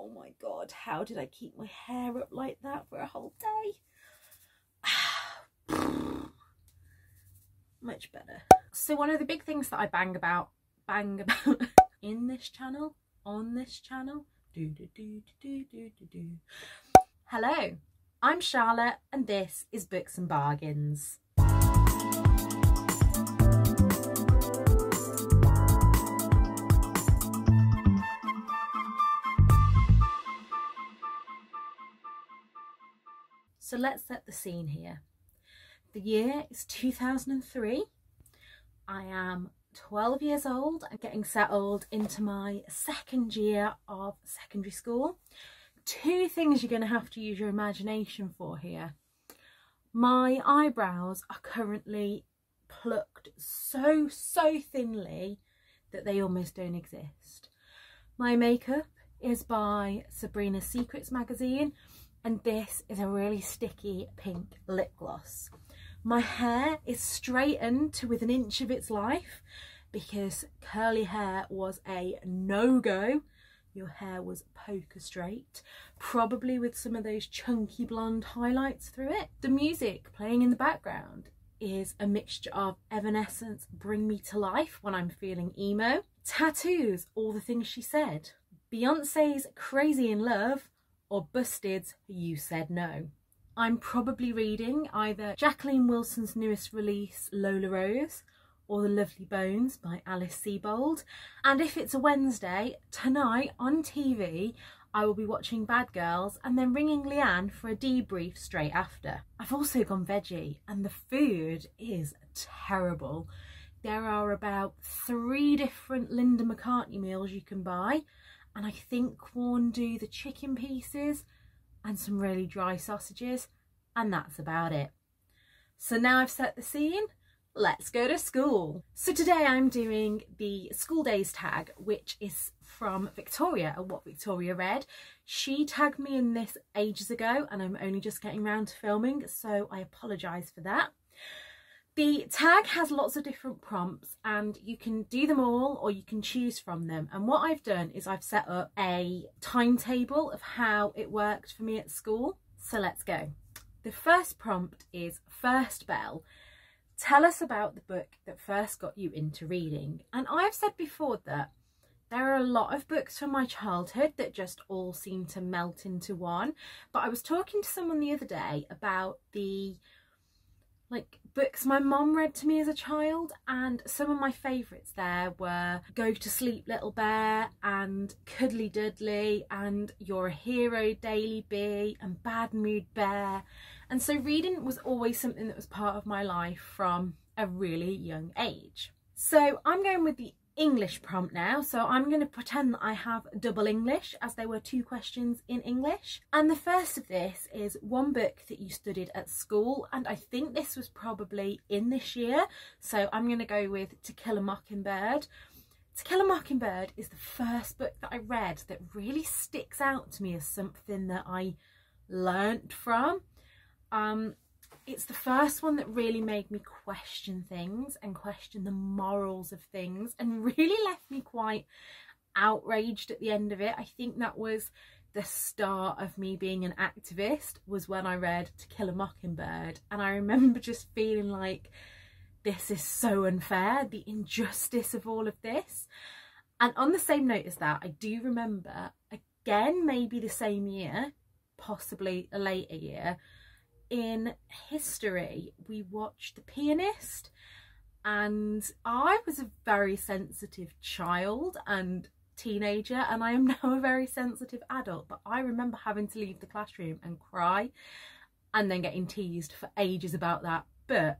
Oh my god, how did I keep my hair up like that for a whole day? Much better. So one of the big things that I bang about, bang about in this channel, on this channel, do do do do do do do. Hello, I'm Charlotte and this is Books and Bargains. So let's set the scene here. The year is 2003. I am 12 years old and getting settled into my second year of secondary school. Two things you're going to have to use your imagination for here. My eyebrows are currently plucked so, so thinly that they almost don't exist. My makeup is by Sabrina's Secrets magazine and this is a really sticky pink lip gloss. My hair is straightened to within an inch of its life because curly hair was a no-go. Your hair was poker straight, probably with some of those chunky blonde highlights through it. The music playing in the background is a mixture of Evanescence Bring Me to Life when I'm feeling emo, t.A.T.u.'s, all the things she said, Beyonce's Crazy in Love, or Busted's You Said No. I'm probably reading either Jacqueline Wilson's newest release, Lola Rose, or The Lovely Bones by Alice Sebold. And if it's a Wednesday, tonight on TV, I will be watching Bad Girls and then ringing Leanne for a debrief straight after. I've also gone veggie and the food is terrible. There are about three different Linda McCartney meals you can buy and I think Quorn do the chicken pieces and some really dry sausages and that's about it. So now I've set the scene, let's go to school. So today I'm doing the school days tag which is from Victoria what Victoria read. She tagged me in this ages ago and I'm only just getting around to filming so I apologise for that. The tag has lots of different prompts and you can do them all or you can choose from them. And what I've done is I've set up a timetable of how it worked for me at school. So let's go. The first prompt is First Bell. Tell us about the book that first got you into reading. And I've said before that there are a lot of books from my childhood that just all seem to melt into one. But I was talking to someone the other day about the like books my mom read to me as a child and some of my favourites there were Go to Sleep Little Bear and Cuddly Dudley and You're a Hero Daley B and Bad Mood Bear and so reading was always something that was part of my life from a really young age. So I'm going with the English prompt now. So I'm going to pretend that I have double English as there were two questions in English. And the first of this is one book that you studied at school. And I think this was probably in this year. So I'm going to go with To Kill a Mockingbird. To Kill a Mockingbird is the first book that I read that really sticks out to me as something that I learnt from. Um, it's the first one that really made me question things and question the morals of things and really left me quite outraged at the end of it. I think that was the start of me being an activist was when I read To Kill a Mockingbird and I remember just feeling like this is so unfair, the injustice of all of this. And on the same note as that, I do remember again, maybe the same year, possibly a later year, in history, we watched The Pianist, and I was a very sensitive child and teenager, and I am now a very sensitive adult. But I remember having to leave the classroom and cry and then getting teased for ages about that. But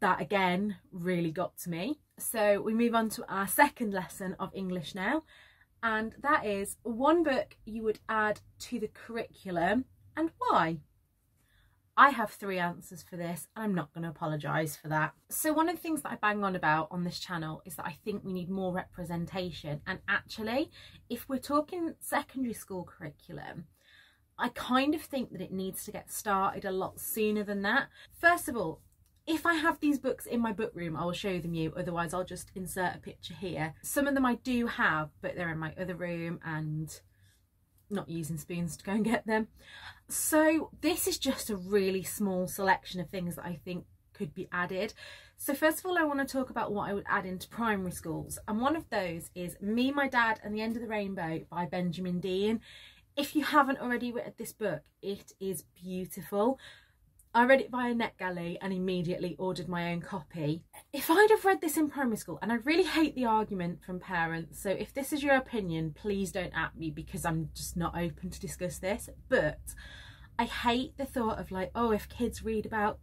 that again really got to me. So we move on to our second lesson of English now, and that is one book you would add to the curriculum and why. I have three answers for this and I'm not going to apologise for that. So one of the things that I bang on about on this channel is that I think we need more representation and actually if we're talking secondary school curriculum I kind of think that it needs to get started a lot sooner than that. First of all, if I have these books in my book room, I will show them you. Otherwise, I'll just insert a picture here. Some of them I do have, but they're in my other room and not using spoons to go and get them. So this is just a really small selection of things that I think could be added. So first of all, I want to talk about what I would add into primary schools. And one of those is Me, My Dad and the End of the Rainbow by Benjamin Dean. If you haven't already read this book, it is beautiful. I read it via NetGalley and immediately ordered my own copy. If I'd have read this in primary school, and I really hate the argument from parents, so if this is your opinion, please don't at me because I'm just not open to discuss this, but I hate the thought of like, oh, if kids read about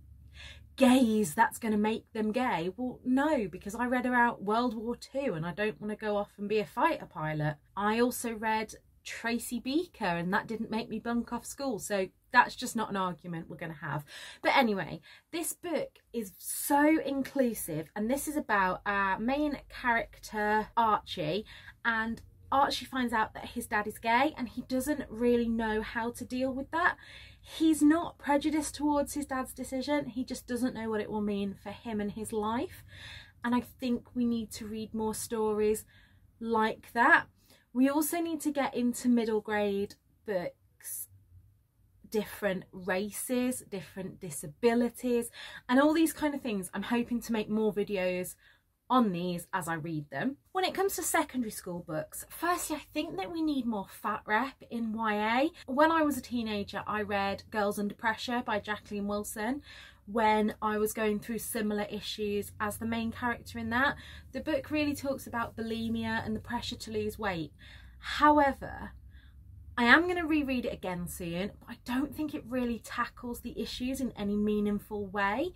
gays, that's going to make them gay. Well, no, because I read about World War II and I don't want to go off and be a fighter pilot. I also read Tracy Beaker and that didn't make me bunk off school. So that's just not an argument we're going to have. But anyway, this book is so inclusive and this is about our main character Archie and Archie finds out that his dad is gay and he doesn't really know how to deal with that. He's not prejudiced towards his dad's decision, he just doesn't know what it will mean for him and his life. And I think we need to read more stories like that. We also need to get into middle grade books, different races, different disabilities, and all these kind of things. I'm hoping to make more videos on these as I read them. When it comes to secondary school books, firstly, I think that we need more fat rep in YA. When I was a teenager, I read Girls Under Pressure by Jacqueline Wilson when I was going through similar issues as the main character in that. The book really talks about bulimia and the pressure to lose weight. However, I am going to reread it again soon, but I don't think it really tackles the issues in any meaningful way.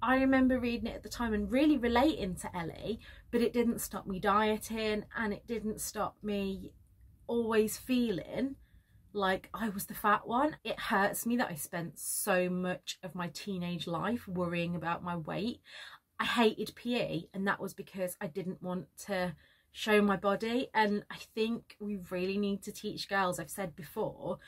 I remember reading it at the time and really relating to Ellie, but it didn't stop me dieting and it didn't stop me always feeling like I was the fat one. It hurts me that I spent so much of my teenage life worrying about my weight. I hated PE and that was because I didn't want to show my body and I think we really need to teach girls, I've said before,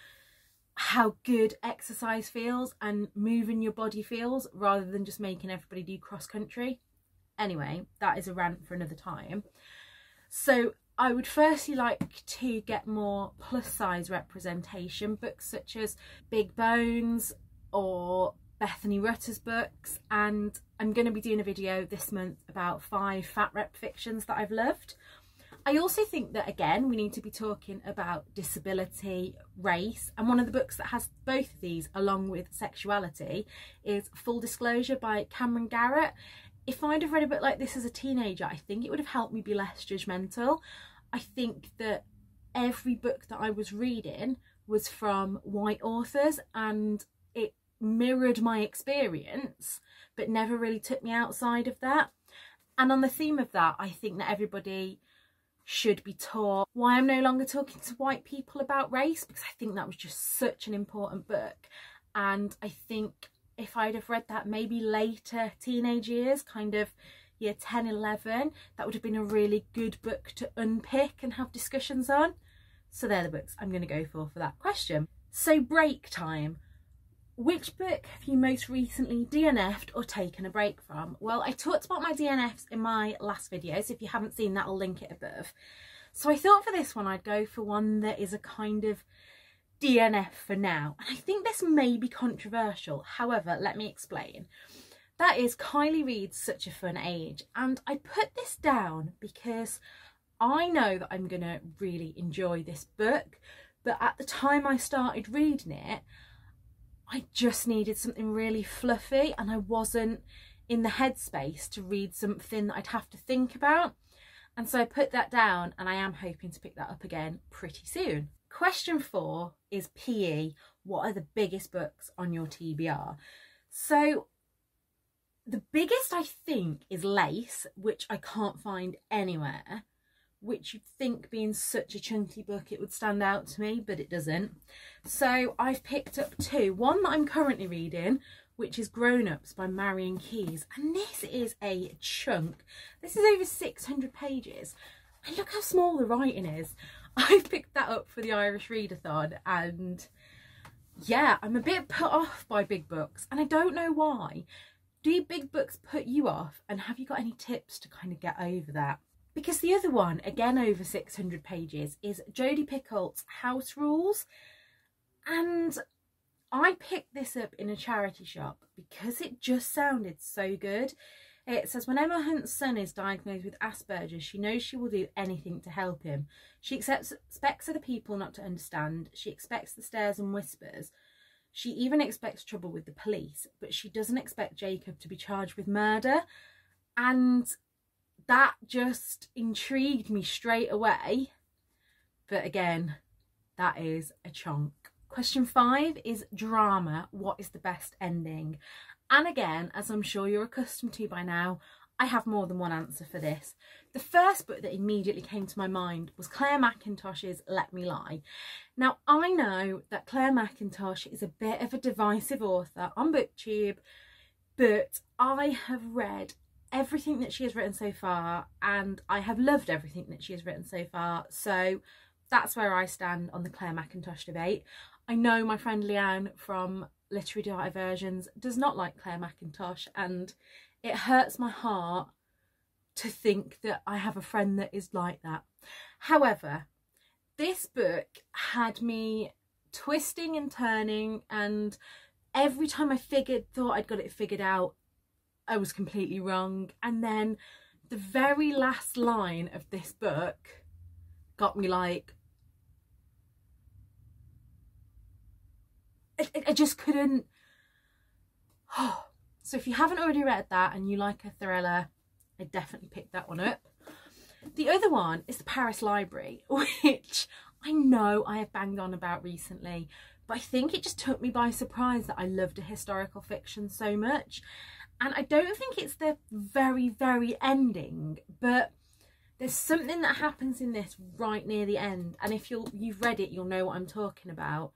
how good exercise feels and moving your body feels rather than just making everybody do cross country. Anyway, that is a rant for another time. So I would firstly like to get more plus size representation, books such as Big Bones or Bethany Rutter's books and I'm going to be doing a video this month about five fat rep fictions that I've loved. I also think that, again, we need to be talking about disability, race, and one of the books that has both of these along with sexuality is Full Disclosure by Camryn Garrett. If I'd have read a book like this as a teenager, I think it would have helped me be less judgmental. I think that every book that I was reading was from white authors and it mirrored my experience, but never really took me outside of that. And on the theme of that, I think that everybody should be taught why I'm no longer talking to white people about race because I think that was just such an important book and I think if I'd have read that maybe later teenage years kind of year 10 11 that would have been a really good book to unpick and have discussions on so they're the books I'm going to go for for that question so break time which book have you most recently DNF'd or taken a break from? Well, I talked about my DNFs in my last video, so if you haven't seen that, I'll link it above. So I thought for this one, I'd go for one that is a kind of DNF for now. And I think this may be controversial. However, let me explain. That is Kiley Reid's Such a Fun Age. And I put this down because I know that I'm going to really enjoy this book. But at the time I started reading it, I just needed something really fluffy and I wasn't in the headspace to read something that I'd have to think about. And so I put that down and I am hoping to pick that up again pretty soon. Question four is PE. What are the biggest books on your TBR? So the biggest I think is Lace, which I can't find anywhere which you'd think being such a chunky book it would stand out to me but it doesn't. So I've picked up two. One that I'm currently reading which is Grown Ups by Marian Keyes and this is a chunk. This is over 600 pages. And look how small the writing is I picked that up for the Irish Readathon and yeah I'm a bit put off by big books and I don't know why do big books put you off and have you got any tips to kind of get over that Because the other one, again over 600 pages, is Jodi Picoult's House Rules. And I picked this up in a charity shop because it just sounded so good. It says, when Emma Hunt's son is diagnosed with Asperger's, she knows she will do anything to help him. She accepts, expects other people not to understand. She expects the stares and whispers. She even expects trouble with the police, but she doesn't expect Jacob to be charged with murder. And that just intrigued me straight away. But again, that is a chunk. Question five is drama. What is the best ending? And again, as I'm sure you're accustomed to by now, I have more than one answer for this. The first book that immediately came to my mind was Clare Mackintosh's Let Me Lie. Now, I know that Clare Mackintosh is a bit of a divisive author on BookTube, but I have read everything that she has written so far and I have loved everything that she has written so far. So that's where I stand on the Clare Mackintosh debate. I know my friend Lianne from Literary Diversions does not like Clare Mackintosh and it hurts my heart to think that I have a friend that is like that. However, this book had me twisting and turning and every time I figured thought I'd got it figured out I was completely wrong and then the very last line of this book got me like I, I just couldn't. So if you haven't already read that and you like a thriller I definitely picked that one up. The other one is the Paris Library which I know I have banged on about recently but I think it just took me by surprise that I loved a historical fiction so much. And I don't think it's the very very ending but there's something that happens in this right near the end. And if you you've read it you'll know what I'm talking about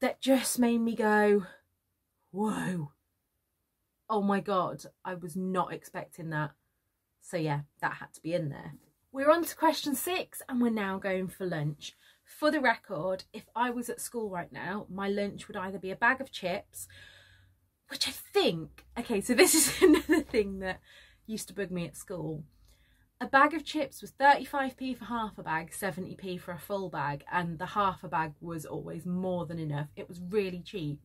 that just made me go, whoa, oh my God, I was not expecting that. So yeah, that had to be in there. We're on to question six and we're now going for lunch. For the record, if I was at school right now, my lunch would either be a bag of chips, which I think, okay, so this is another thing that used to bug me at school a bag of chips was 35p for half a bag, 70p for a full bag, and the half a bag was always more than enough. It was really cheap.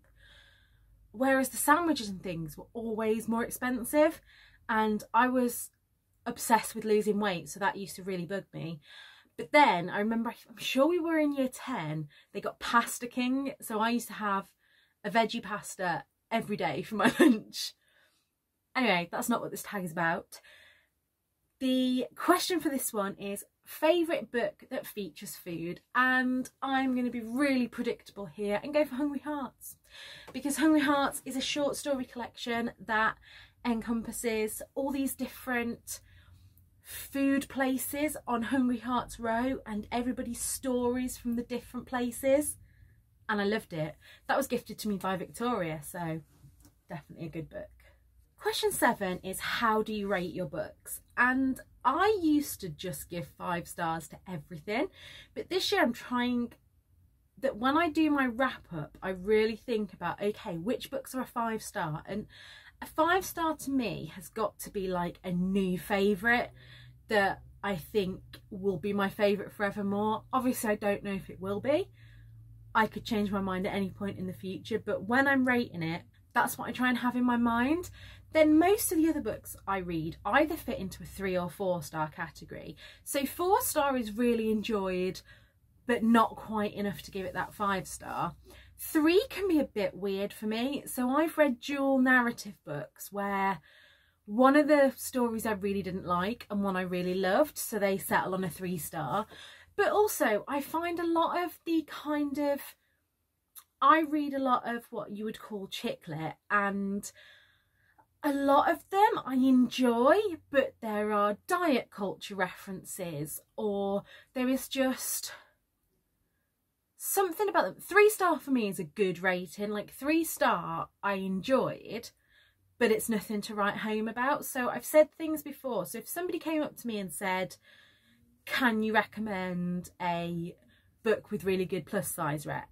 Whereas the sandwiches and things were always more expensive, and I was obsessed with losing weight, so that used to really bug me. But then I remember, I'm sure we were in year 10, they got Pasta King, so I used to have a veggie pasta every day for my lunch. Anyway, that's not what this tag is about. The question for this one is favourite book that features food and I'm going to be really predictable here and go for Hungry Hearts because Hungry Hearts is a short story collection that encompasses all these different food places on Hungry Hearts Row and everybody's stories from the different places and I loved it. That was gifted to me by Victoria so definitely a good book. Question seven is how do you rate your books? And I used to just give five stars to everything, but this year I'm trying that when I do my wrap up, I really think about, okay, which books are a five star? And a five star to me has got to be like a new favourite that I think will be my favourite forevermore. Obviously, I don't know if it will be. I could change my mind at any point in the future, but when I'm rating it, that's what I try and have in my mind then most of the other books I read either fit into a three or four star category. So four star is really enjoyed, but not quite enough to give it that five star. Three can be a bit weird for me. So I've read dual narrative books where one of the stories I really didn't like and one I really loved. So they settle on a three star. But also I find a lot of the kind of, I read a lot of what you would call chick lit and a lot of them I enjoy, but there are diet culture references or there is just something about them. Three star for me is a good rating. Like three star I enjoyed, but it's nothing to write home about. So I've said things before. So if somebody came up to me and said, can you recommend a book with really good plus size rep?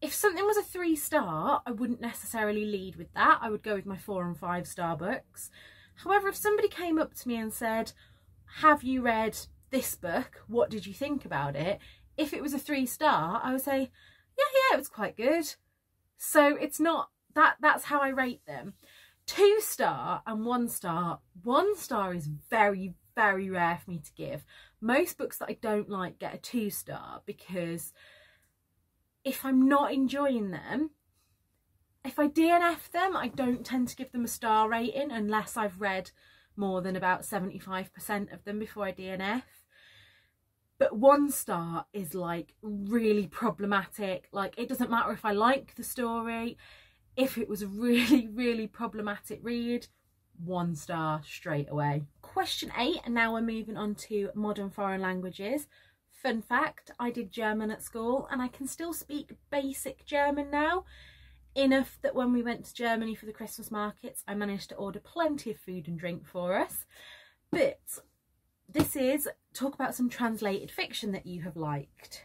If something was a three star, I wouldn't necessarily lead with that. I would go with my four and five star books. However, if somebody came up to me and said, have you read this book? What did you think about it? If it was a three star, I would say, yeah, yeah, it was quite good. So it's not that that's how I rate them. Two star and one star. One star is very, very rare for me to give. Most books that I don't like get a two star because if I'm not enjoying them, if I DNF them, I don't tend to give them a star rating unless I've read more than about 75% of them before I DNF. But one star is like really problematic. Like it doesn't matter if I like the story, if it was a really, really problematic read, one star straight away. Question eight, and now we're moving on to modern foreign languages. Fun fact, I did German at school and I can still speak basic German now. Enough that when we went to Germany for the Christmas markets, I managed to order plenty of food and drink for us. But this is talk about some translated fiction that you have liked.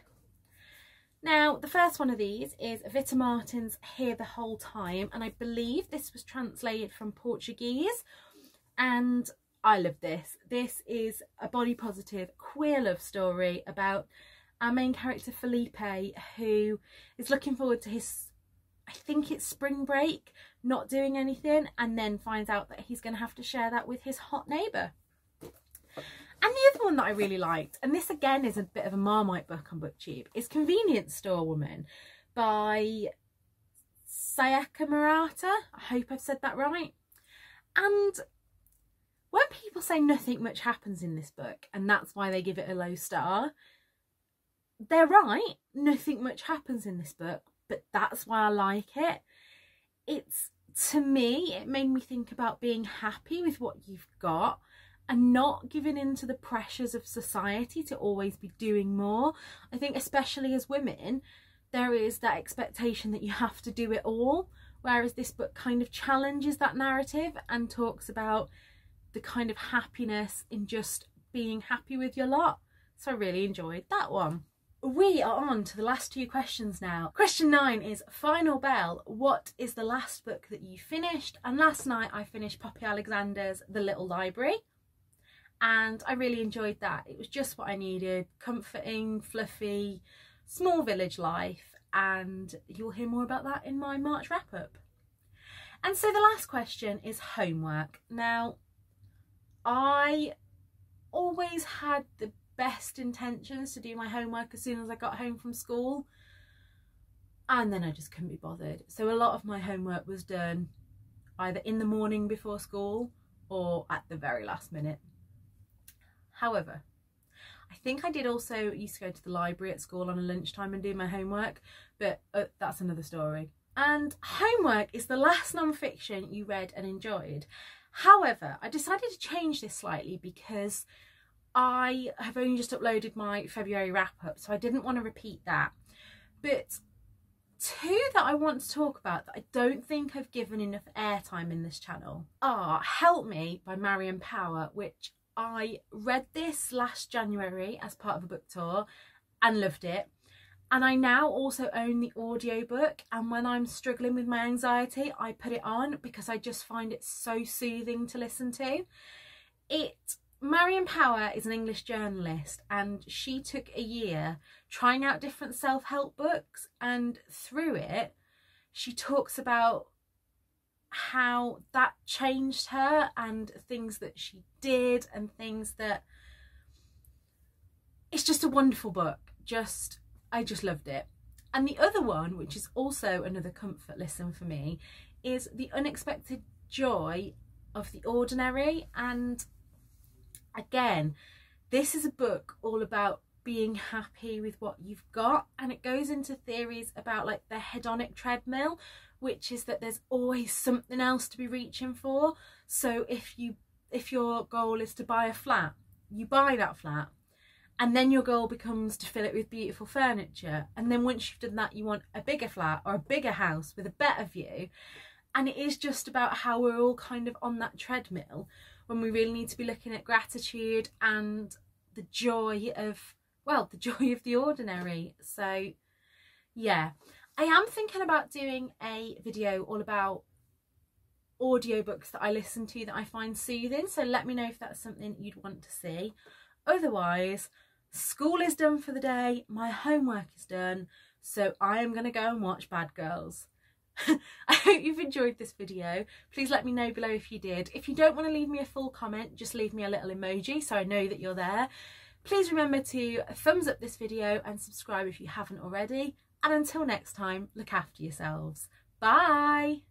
Now, the first one of these is Vitor Martins' Here the Whole Time, and I believe this was translated from Portuguese, and I love this. This is a body positive queer love story about our main character Felipe, who is looking forward to his, I think it's spring break, not doing anything, and then finds out that he's going to have to share that with his hot neighbour. And the other one that I really liked, and this again is a bit of a Marmite book on BookTube, is Convenience Store Woman by Sayaka Murata. I hope I've said that right. And when people say nothing much happens in this book and that's why they give it a low star, they're right. Nothing much happens in this book, but that's why I like it. It's, to me, it made me think about being happy with what you've got and not giving in to the pressures of society to always be doing more. I think especially as women, there is that expectation that you have to do it all, whereas this book kind of challenges that narrative and talks about the kind of happiness in just being happy with your lot. So I really enjoyed that one. We are on to the last two questions now. Question nine is Final Bell. What is the last book that you finished? And last night I finished Poppy Alexander's The Little Library and I really enjoyed that. It was just what I needed, comforting, fluffy, small village life and you'll hear more about that in my March wrap up. And so the last question is homework. Now, I always had the best intentions to do my homework as soon as I got home from school and then I just couldn't be bothered. So a lot of my homework was done either in the morning before school or at the very last minute. However, I think I did also used to go to the library at school on a lunchtime and do my homework, but uh, that's another story. And homework is the last non-fiction you read and enjoyed. However, I decided to change this slightly because I have only just uploaded my February wrap up, so I didn't want to repeat that. But two that I want to talk about that I don't think I've given enough airtime in this channel are Help Me by Marianne Power, which I read this last January as part of a book tour and loved it. And I now also own the audiobook and when I'm struggling with my anxiety, I put it on because I just find it so soothing to listen to. It Marianne Power is an English journalist and she took a year trying out different self-help books and through it she talks about how that changed her and things that she did and things that it's just a wonderful book just I just loved it. And the other one which is also another comfort listen for me is the unexpected joy of the ordinary. And again this is a book all about being happy with what you've got. And it goes into theories about like the hedonic treadmill which is that there's always something else to be reaching for. So if you if your goal is to buy a flat, you buy that flat and then your goal becomes to fill it with beautiful furniture and then once you've done that you want a bigger flat or a bigger house with a better view and it is just about how we're all kind of on that treadmill when we really need to be looking at gratitude and the joy of well the joy of the ordinary so yeah I am thinking about doing a video all about audiobooks that I listen to that I find soothing. So let me know if that's something you'd want to see. Otherwise, school is done for the day, my homework is done, so I am going to go and watch Bad Girls. I hope you've enjoyed this video. Please let me know below if you did. If you don't want to leave me a full comment, just leave me a little emoji so I know that you're there. Please remember to thumbs up this video and subscribe if you haven't already. And until next time, look after yourselves. Bye!